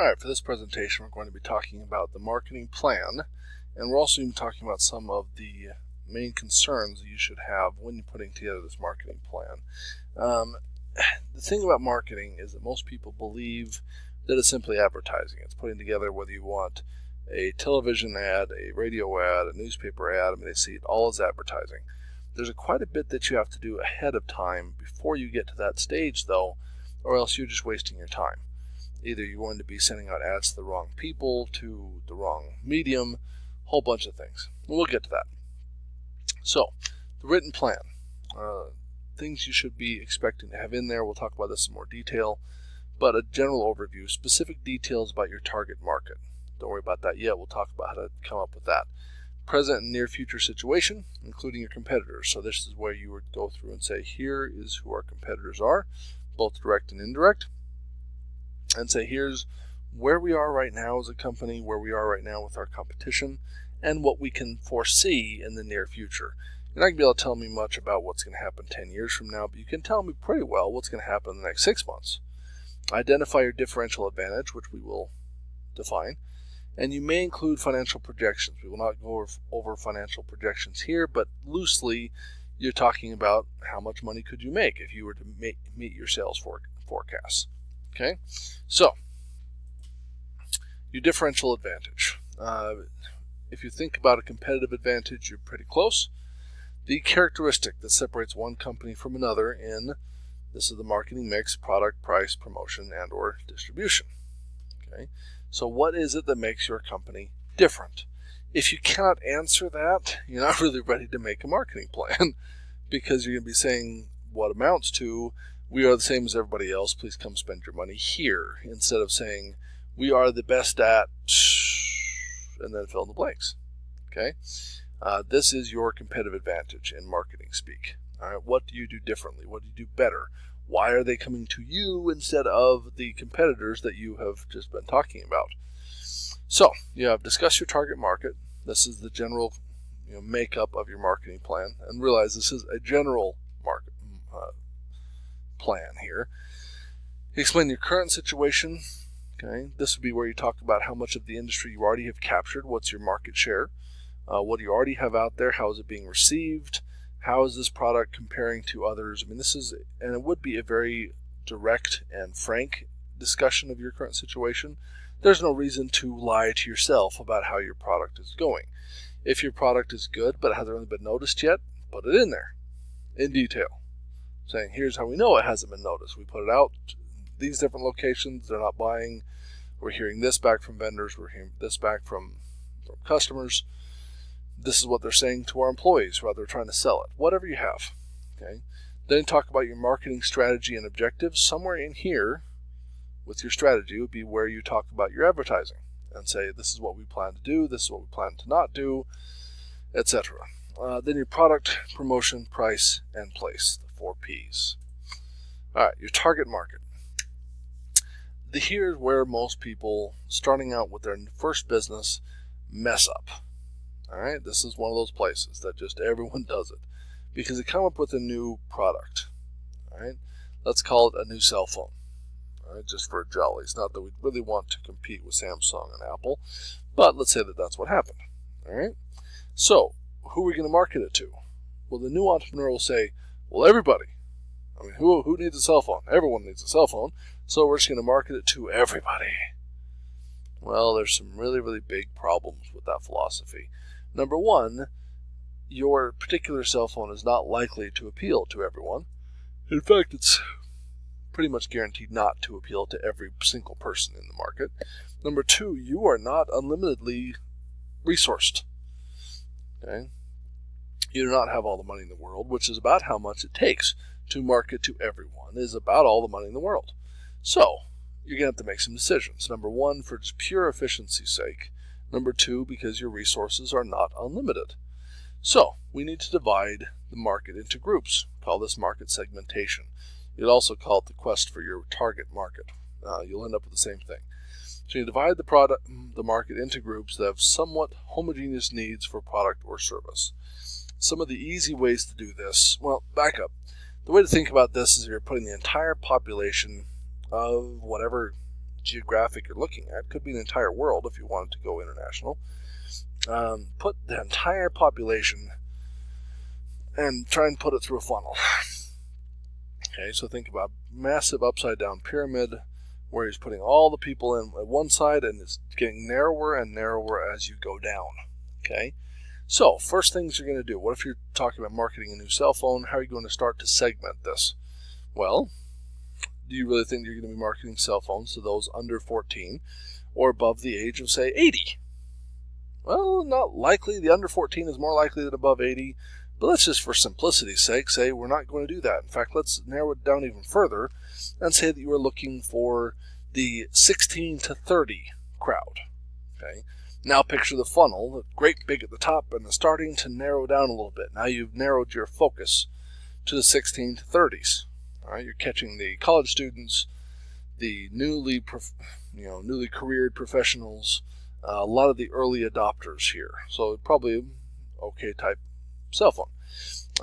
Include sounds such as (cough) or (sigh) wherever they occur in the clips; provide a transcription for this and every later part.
Alright, for this presentation we're going to be talking about the marketing plan and we're also going to be talking about some of the main concerns that you should have when you're putting together this marketing plan. Um, the thing about marketing is that most people believe that it's simply advertising. It's putting together whether you want a television ad, a radio ad, a newspaper ad. I mean, they see it all as advertising. There's a quite a bit that you have to do ahead of time before you get to that stage, though, or else you're just wasting your time. Either you're going to be sending out ads to the wrong people, to the wrong medium, whole bunch of things. We'll get to that. So, the written plan. Uh, things you should be expecting to have in there. We'll talk about this in more detail. But a general overview, specific details about your target market. Don't worry about that yet. We'll talk about how to come up with that. Present and near future situation, including your competitors. So this is where you would go through and say, here is who our competitors are, both direct and indirect and say here's where we are right now as a company, where we are right now with our competition, and what we can foresee in the near future. You're not going to be able to tell me much about what's going to happen 10 years from now, but you can tell me pretty well what's going to happen in the next six months. Identify your differential advantage, which we will define, and you may include financial projections. We will not go over financial projections here, but loosely, you're talking about how much money could you make if you were to meet your sales forecasts. Okay, so your differential advantage. Uh, if you think about a competitive advantage, you're pretty close. The characteristic that separates one company from another in this is the marketing mix, product, price, promotion, and or distribution. Okay, so what is it that makes your company different? If you cannot answer that, you're not (laughs) really ready to make a marketing plan (laughs) because you're going to be saying what amounts to we are the same as everybody else. Please come spend your money here instead of saying we are the best at (sniffs) and then fill in the blanks. Okay, uh, this is your competitive advantage in marketing speak. All right, what do you do differently? What do you do better? Why are they coming to you instead of the competitors that you have just been talking about? So you have discussed your target market. This is the general you know, makeup of your marketing plan, and realize this is a general market uh, plan here. Explain your current situation. Okay, this would be where you talk about how much of the industry you already have captured. What's your market share? Uh, what do you already have out there? How is it being received? How is this product comparing to others? I mean, this is, and it would be a very direct and frank discussion of your current situation. There's no reason to lie to yourself about how your product is going. If your product is good but hasn't really been noticed yet, put it in there in detail saying, here's how we know it hasn't been noticed. We put it out these different locations, they're not buying. We're hearing this back from vendors, we're hearing this back from, from customers. This is what they're saying to our employees while they're trying to sell it. Whatever you have. Okay. Then talk about your marketing strategy and objectives. Somewhere in here with your strategy would be where you talk about your advertising and say this is what we plan to do, this is what we plan to not do, etc. Uh, then your product, promotion, price, and place four P's. All right, your target market. The, here's where most people starting out with their first business mess up. All right, this is one of those places that just (laughs) everyone does it because they come up with a new product. All right, let's call it a new cell phone. All right, just for jollies. Not that we really want to compete with Samsung and Apple, but let's say that that's what happened. All right, so who are we going to market it to? Well, the new entrepreneur will say, well, everybody. I mean, who, who needs a cell phone? Everyone needs a cell phone. So we're just going to market it to everybody. Well, there's some really, really big problems with that philosophy. Number one, your particular cell phone is not likely to appeal to everyone. In fact, it's pretty much guaranteed not to appeal to every single person in the market. Number two, you are not unlimitedly resourced. Okay? You do not have all the money in the world, which is about how much it takes to market to everyone, is about all the money in the world. So, you're going to have to make some decisions. Number one, for just pure efficiency's sake. Number two, because your resources are not unlimited. So, we need to divide the market into groups. Call this market segmentation. You'd also call it the quest for your target market. Uh, you'll end up with the same thing. So you divide the product, the market into groups that have somewhat homogeneous needs for product or service some of the easy ways to do this. Well, back up. The way to think about this is you're putting the entire population of whatever geographic you're looking at. Could be the entire world if you wanted to go international. Um, put the entire population and try and put it through a funnel. Okay, so think about massive upside down pyramid where he's putting all the people in at one side and it's getting narrower and narrower as you go down. Okay, so first things you're going to do. What if you're talking about marketing a new cell phone? How are you going to start to segment this? Well, do you really think you're going to be marketing cell phones to those under 14 or above the age of, say, 80? Well, not likely. The under 14 is more likely than above 80. But let's just, for simplicity's sake, say we're not going to do that. In fact, let's narrow it down even further and say that you are looking for the 16 to 30 crowd. Okay. Now picture the funnel, the great big at the top, and it's starting to narrow down a little bit. Now you've narrowed your focus to the 16 to 30s. All right, you're catching the college students, the newly, you know, newly careered professionals, uh, a lot of the early adopters here. So probably okay type cell phone.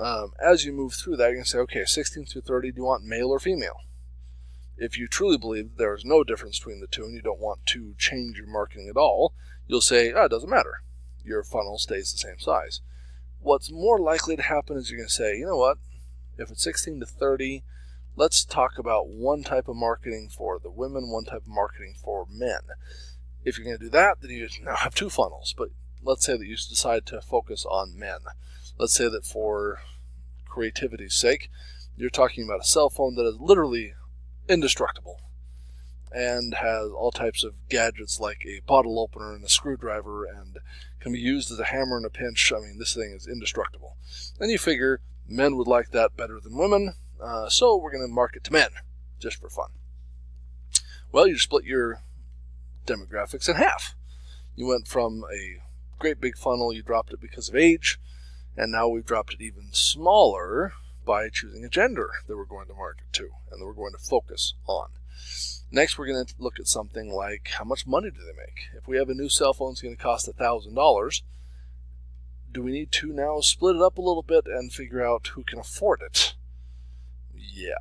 Um, as you move through that, you can say, okay, 16 through 30, do you want male or female? If you truly believe there is no difference between the two and you don't want to change your marketing at all, you'll say, oh, it doesn't matter. Your funnel stays the same size. What's more likely to happen is you're going to say, you know what? If it's 16 to 30, let's talk about one type of marketing for the women, one type of marketing for men. If you're going to do that, then you now have two funnels. But let's say that you decide to focus on men. Let's say that for creativity's sake, you're talking about a cell phone that is literally indestructible and has all types of gadgets like a bottle opener and a screwdriver and can be used as a hammer in a pinch. I mean, this thing is indestructible. And you figure men would like that better than women, uh, so we're going to market to men just for fun. Well, you split your demographics in half. You went from a great big funnel, you dropped it because of age, and now we've dropped it even smaller by choosing a gender that we're going to market to and that we're going to focus on. Next, we're going to look at something like how much money do they make? If we have a new cell phone that's going to cost $1,000, do we need to now split it up a little bit and figure out who can afford it? Yeah,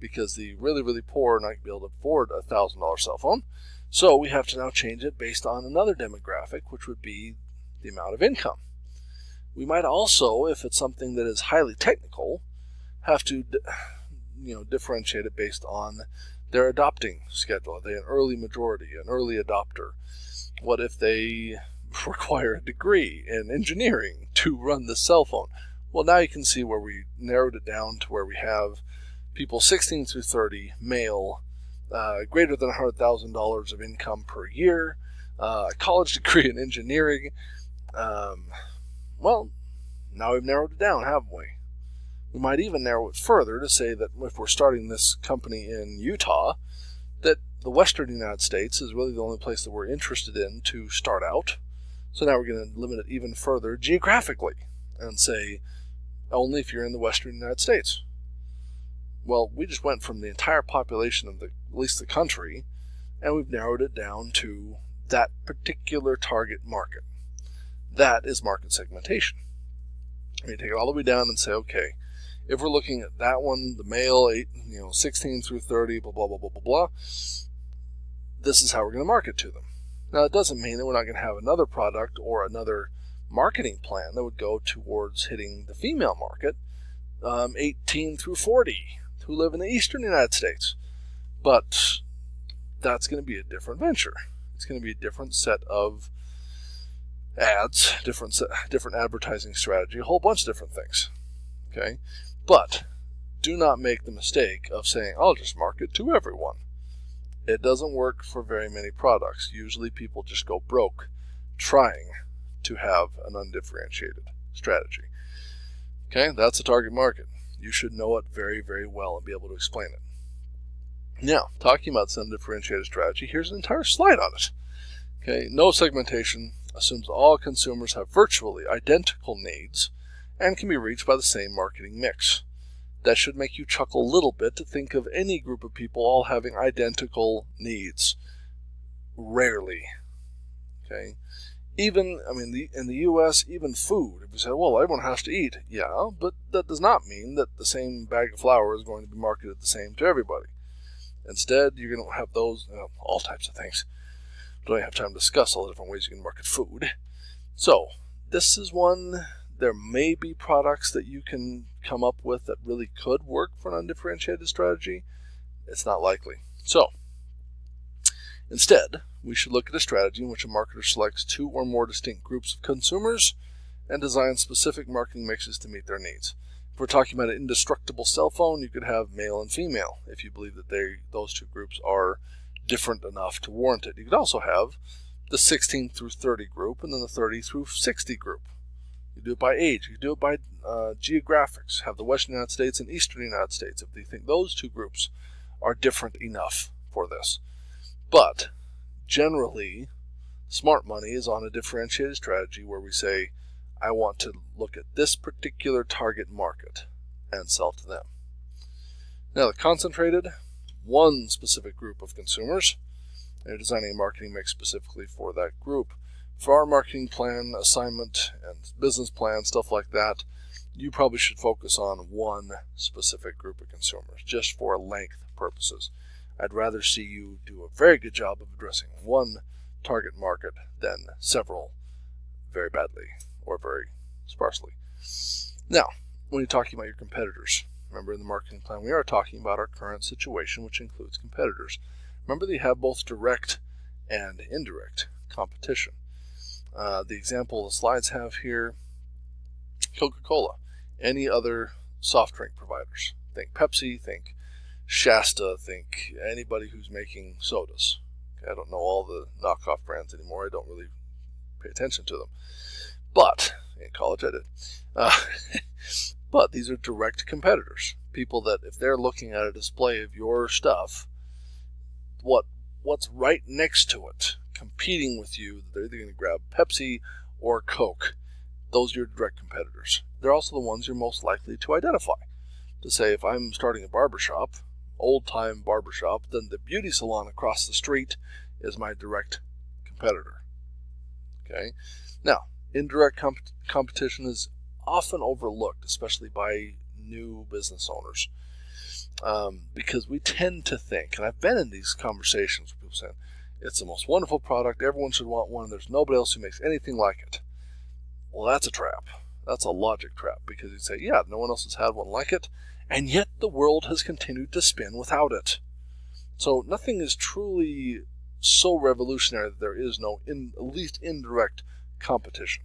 because the really, really poor are not going to be able to afford a $1,000 cell phone. So we have to now change it based on another demographic, which would be the amount of income. We might also, if it's something that is highly technical, have to you know differentiate it based on their adopting schedule. Are they an early majority, an early adopter? What if they (laughs) require a degree in engineering to run the cell phone? Well, now you can see where we narrowed it down to where we have people 16 through 30, male, uh, greater than $100,000 of income per year, uh, a college (laughs) degree in engineering. Um, well, now we've narrowed it down, haven't we? We might even narrow it further to say that if we're starting this company in Utah, that the western United States is really the only place that we're interested in to start out. So now we're going to limit it even further geographically and say only if you're in the western United States. Well, we just went from the entire population of the at least the country, and we've narrowed it down to that particular target market. That is market segmentation. We take it all the way down and say, okay, if we're looking at that one, the male, eight, you know, 16 through 30, blah, blah, blah, blah, blah, blah, this is how we're going to market to them. Now, it doesn't mean that we're not going to have another product or another marketing plan that would go towards hitting the female market, um, 18 through 40, who live in the eastern United States. But that's going to be a different venture. It's going to be a different set of ads, different different advertising strategy, a whole bunch of different things. Okay, but do not make the mistake of saying I'll just market to everyone. It doesn't work for very many products. Usually, people just go broke trying to have an undifferentiated strategy. Okay, that's a target market. You should know it very, very well and be able to explain it. Now, talking about some undifferentiated strategy, here's an entire slide on it. Okay, no segmentation, assumes all consumers have virtually identical needs and can be reached by the same marketing mix. That should make you chuckle a little bit to think of any group of people all having identical needs. Rarely. Okay? Even, I mean, the, in the U.S., even food. If you say, well, everyone has to eat. Yeah, but that does not mean that the same bag of flour is going to be marketed the same to everybody. Instead, you're going to have those, you know, all types of things. Don't have time to discuss all the different ways you can market food. So, this is one, there may be products that you can come up with that really could work for an undifferentiated strategy. It's not likely. So, instead, we should look at a strategy in which a marketer selects two or more distinct groups of consumers and designs specific marketing mixes to meet their needs. If we're talking about an indestructible cell phone, you could have male and female if you believe that they those two groups are different enough to warrant it. You could also have the 16 through 30 group and then the 30 through 60 group. You do it by age. You do it by uh, geographics. Have the Western United States and Eastern United States if you think those two groups are different enough for this. But generally, smart money is on a differentiated strategy where we say, I want to look at this particular target market and sell to them. Now, the concentrated, one specific group of consumers, and designing a marketing mix specifically for that group. For our marketing plan, assignment, and business plan, stuff like that, you probably should focus on one specific group of consumers, just for length purposes. I'd rather see you do a very good job of addressing one target market than several very badly or very sparsely. Now, when you're talking about your competitors, remember in the marketing plan, we are talking about our current situation, which includes competitors. Remember they have both direct and indirect competition. Uh, the example the slides have here Coca-Cola, any other soft drink providers. Think Pepsi, think Shasta, think anybody who's making sodas. I don't know all the knockoff brands anymore. I don't really pay attention to them. But in college I did. Uh, (laughs) but these are direct competitors. People that if they're looking at a display of your stuff, what what's right next to it, competing with you, they're either going to grab Pepsi or Coke. Those are your direct competitors. They're also the ones you're most likely to identify. To say if I'm starting a barbershop, old time barbershop, then the beauty salon across the street is my direct competitor. Okay? Now, Indirect comp competition is often overlooked, especially by new business owners, um, because we tend to think, and I've been in these conversations with people saying, it's the most wonderful product, everyone should want one, there's nobody else who makes anything like it. Well, that's a trap. That's a logic trap, because you say, yeah, no one else has had one like it, and yet the world has continued to spin without it. So nothing is truly so revolutionary that there is no, in, at least indirect competition.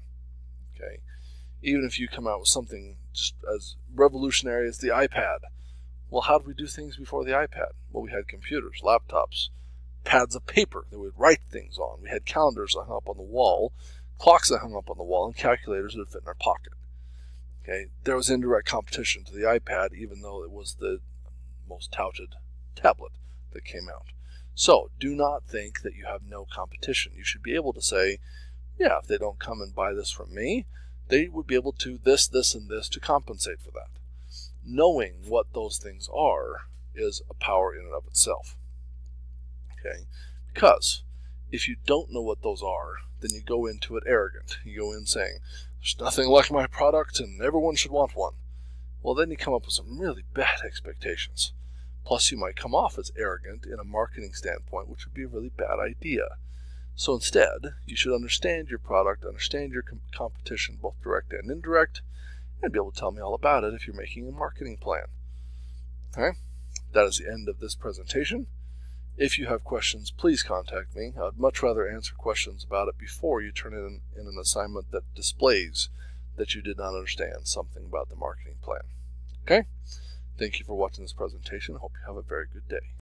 Okay, even if you come out with something just as revolutionary as the iPad. Well, how did we do things before the iPad? Well, we had computers, laptops, pads of paper that we'd write things on. We had calendars that hung up on the wall, clocks that hung up on the wall, and calculators that fit in our pocket. Okay, there was indirect competition to the iPad, even though it was the most touted tablet that came out. So, do not think that you have no competition. You should be able to say, yeah, if they don't come and buy this from me, they would be able to this, this, and this to compensate for that. Knowing what those things are is a power in and of itself. Okay? Because if you don't know what those are, then you go into it arrogant. You go in saying, there's nothing like my product and everyone should want one. Well, then you come up with some really bad expectations. Plus, you might come off as arrogant in a marketing standpoint, which would be a really bad idea. So instead, you should understand your product, understand your com competition, both direct and indirect, and be able to tell me all about it if you're making a marketing plan. Okay, that is the end of this presentation. If you have questions, please contact me. I'd much rather answer questions about it before you turn in, in an assignment that displays that you did not understand something about the marketing plan. Okay? Thank you for watching this presentation. Hope you have a very good day.